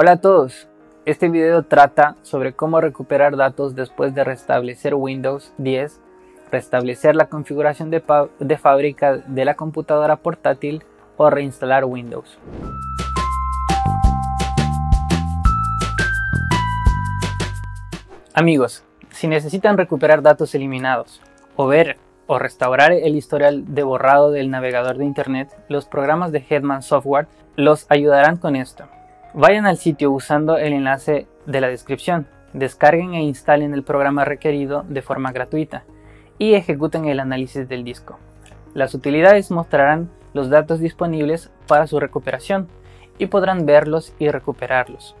Hola a todos, este video trata sobre cómo recuperar datos después de restablecer Windows 10, restablecer la configuración de, fábrica de la computadora portátil o reinstalar Windows. Amigos, si necesitan recuperar datos eliminados o ver o restaurar el historial de borrado del navegador de Internet, los programas de Hetman Software los ayudarán con esto. Vayan al sitio usando el enlace de la descripción, descarguen e instalen el programa requerido de forma gratuita y ejecuten el análisis del disco. Las utilidades mostrarán los datos disponibles para su recuperación y podrán verlos y recuperarlos.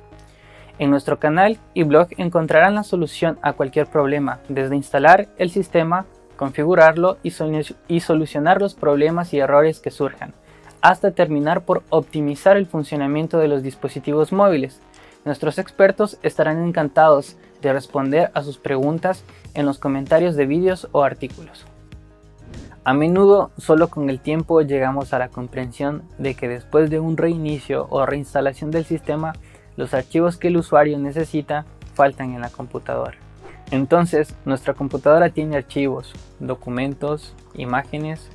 En nuestro canal y blog encontrarán la solución a cualquier problema, desde instalar el sistema, configurarlo y, solucionar los problemas y errores que surjan hasta terminar por optimizar el funcionamiento de los dispositivos móviles. Nuestros expertos estarán encantados de responder a sus preguntas en los comentarios de vídeos o artículos. A menudo, solo con el tiempo llegamos a la comprensión de que después de un reinicio o reinstalación del sistema, los archivos que el usuario necesita faltan en la computadora. Entonces, nuestra computadora tiene archivos, documentos, imágenes,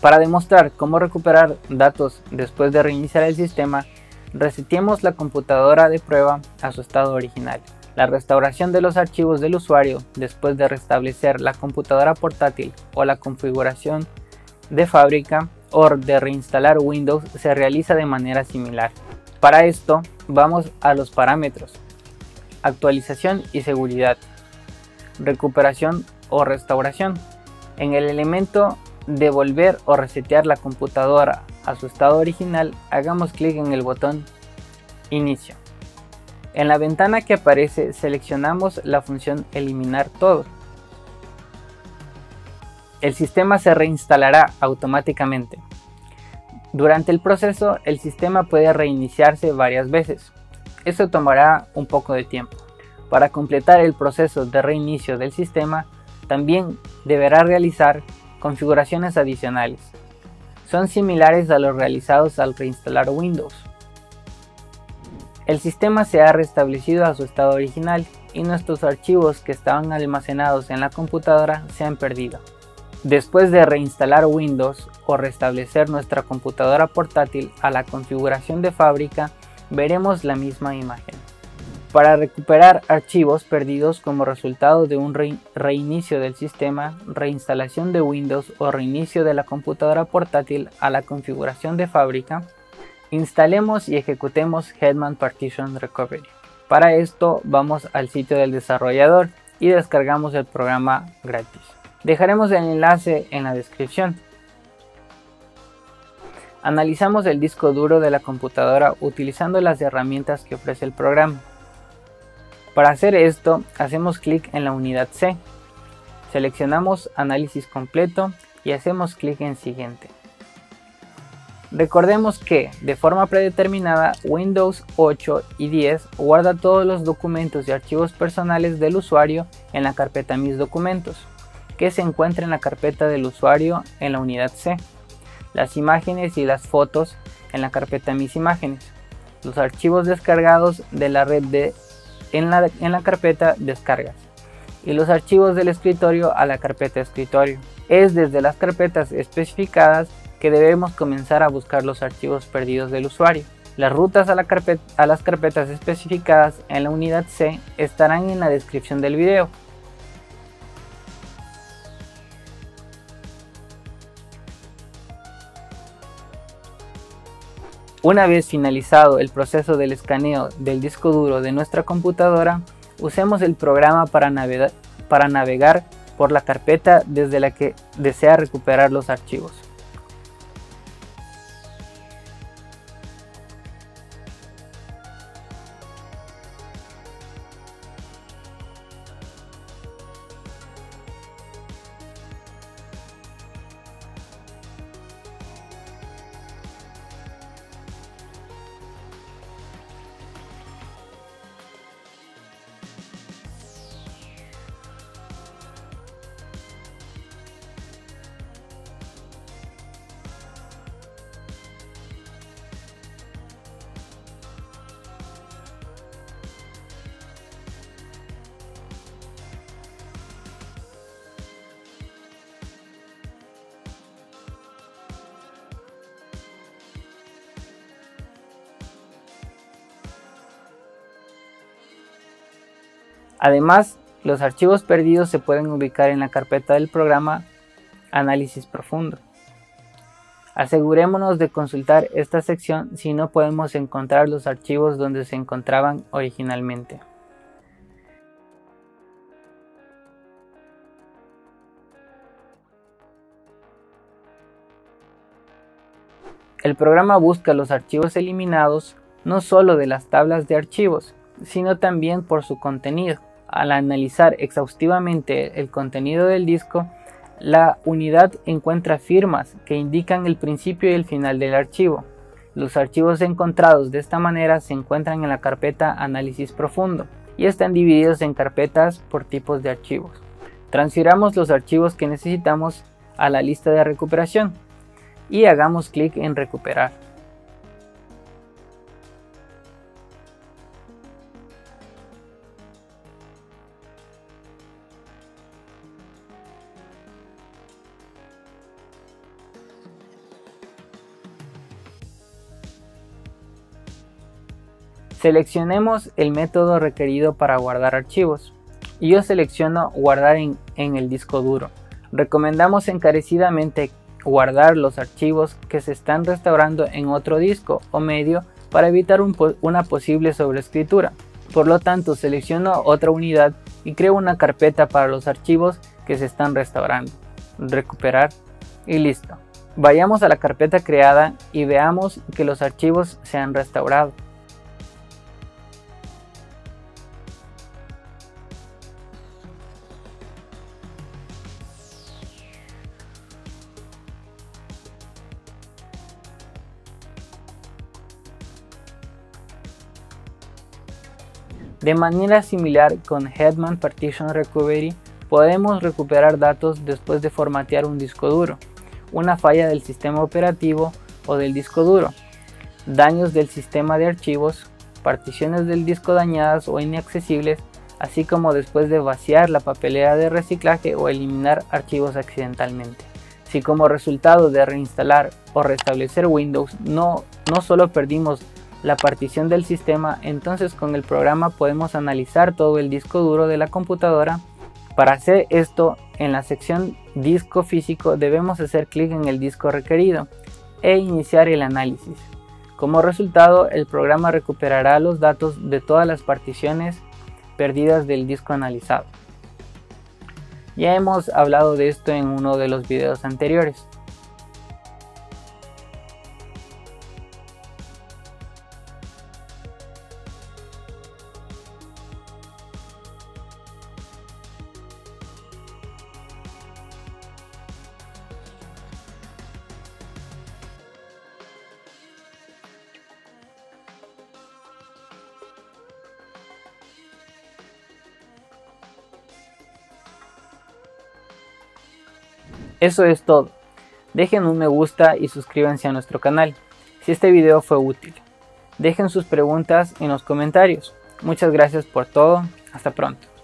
Para demostrar cómo recuperar datos después de reiniciar el sistema, resetemos la computadora de prueba a su estado original. La restauración de los archivos del usuario después de restablecer la computadora portátil o la configuración de fábrica o de reinstalar Windows se realiza de manera similar. Para esto, vamos a los parámetros. Actualización y seguridad. Recuperación o restauración. En el elemento devolver o resetear la computadora a su estado original, hagamos clic en el botón Inicio. En la ventana que aparece seleccionamos la función Eliminar todo. El sistema se reinstalará automáticamente. Durante el proceso el sistema puede reiniciarse varias veces. Esto tomará un poco de tiempo. Para completar el proceso de reinicio del sistema, también deberá realizar configuraciones adicionales. Son similares a los realizados al reinstalar Windows. El sistema se ha restablecido a su estado original y nuestros archivos que estaban almacenados en la computadora se han perdido. Después de reinstalar Windows o restablecer nuestra computadora portátil a la configuración de fábrica, veremos la misma imagen. Para recuperar archivos perdidos como resultado de un reinicio del sistema, reinstalación de Windows o reinicio de la computadora portátil a la configuración de fábrica, instalemos y ejecutemos Hetman Partition Recovery. Para esto vamos al sitio del desarrollador y descargamos el programa gratis. Dejaremos el enlace en la descripción. Analizamos el disco duro de la computadora utilizando las herramientas que ofrece el programa. Para hacer esto, hacemos clic en la unidad C, seleccionamos análisis completo y hacemos clic en siguiente. Recordemos que, de forma predeterminada, Windows 8 y 10 guarda todos los documentos y archivos personales del usuario en la carpeta Mis documentos, que se encuentra en la carpeta del usuario en la unidad C, las imágenes y las fotos en la carpeta Mis imágenes, los archivos descargados de la red de en la, en la carpeta descargas y los archivos del escritorio a la carpeta escritorio. Es desde las carpetas especificadas que debemos comenzar a buscar los archivos perdidos del usuario. Las rutas a, la a las carpetas especificadas en la unidad C estarán en la descripción del video. Una vez finalizado el proceso del escaneo del disco duro de nuestra computadora, usemos el programa para, navegar, por la carpeta desde la que desea recuperar los archivos. Además, los archivos perdidos se pueden ubicar en la carpeta del programa Análisis Profundo. Asegurémonos de consultar esta sección si no podemos encontrar los archivos donde se encontraban originalmente. El programa busca los archivos eliminados no solo de las tablas de archivos, sino también por su contenido. Al analizar exhaustivamente el contenido del disco, la unidad encuentra firmas que indican el principio y el final del archivo. Los archivos encontrados de esta manera se encuentran en la carpeta Análisis Profundo y están divididos en carpetas por tipos de archivos. Transfiramos los archivos que necesitamos a la lista de recuperación y hagamos clic en Recuperar. Seleccionemos el método requerido para guardar archivos. Yo selecciono guardar en, el disco duro. Recomendamos encarecidamente guardar los archivos que se están restaurando en otro disco o medio para evitar una posible sobreescritura. Por lo tanto, selecciono otra unidad y creo una carpeta para los archivos que se están restaurando. Recuperar y listo. Vayamos a la carpeta creada y veamos que los archivos se han restaurado. De manera similar con Hetman Partition Recovery, podemos recuperar datos después de formatear un disco duro, una falla del sistema operativo o del disco duro, daños del sistema de archivos, particiones del disco dañadas o inaccesibles, así como después de vaciar la papelera de reciclaje o eliminar archivos accidentalmente. Si como resultado de reinstalar o restablecer Windows no, no solo perdimos la partición del sistema, entonces con el programa podemos analizar todo el disco duro de la computadora. Para hacer esto, en la sección disco físico debemos hacer clic en el disco requerido e iniciar el análisis. Como resultado, el programa recuperará los datos de todas las particiones perdidas del disco analizado. Ya hemos hablado de esto en uno de los videos anteriores. Eso es todo. Dejen un me gusta y suscríbanse a nuestro canal si este video fue útil. Dejen sus preguntas en los comentarios. Muchas gracias por todo. Hasta pronto.